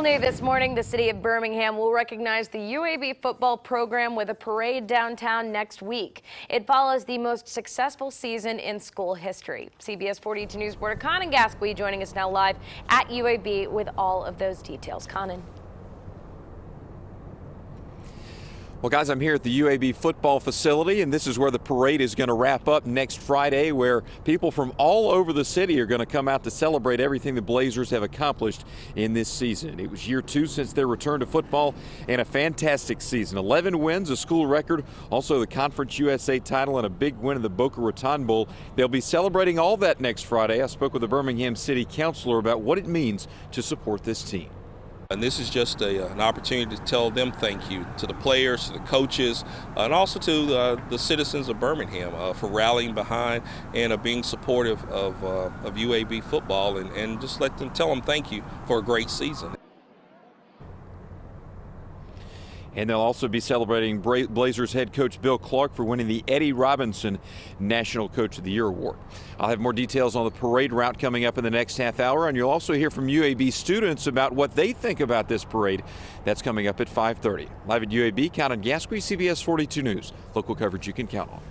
New this morning, the city of Birmingham will recognize the UAB football program with a parade downtown next week. It follows the most successful season in school history. CBS 42 News reporter Conan Gasqui joining us now live at UAB with all of those details. Conan. Well, guys, I'm here at the UAB football facility, and this is where the parade is going to wrap up next Friday, where people from all over the city are going to come out to celebrate everything the Blazers have accomplished in this season. It was year two since their return to football, and a fantastic season. 11 wins, a school record, also the Conference USA title, and a big win in the Boca Raton Bowl. They'll be celebrating all that next Friday. I spoke with the Birmingham City Councilor about what it means to support this team. And this is just a, an opportunity to tell them thank you to the players, to the coaches, and also to uh, the citizens of Birmingham uh, for rallying behind and uh, being supportive of, uh, of UAB football and, and just let them tell them thank you for a great season. And they'll also be celebrating Blazers head coach Bill Clark for winning the Eddie Robinson National Coach of the Year award. I'll have more details on the parade route coming up in the next half hour, and you'll also hear from UAB students about what they think about this parade. That's coming up at 5:30. Live at UAB, Conan Gasqui, CBS 42 News. Local coverage you can count on.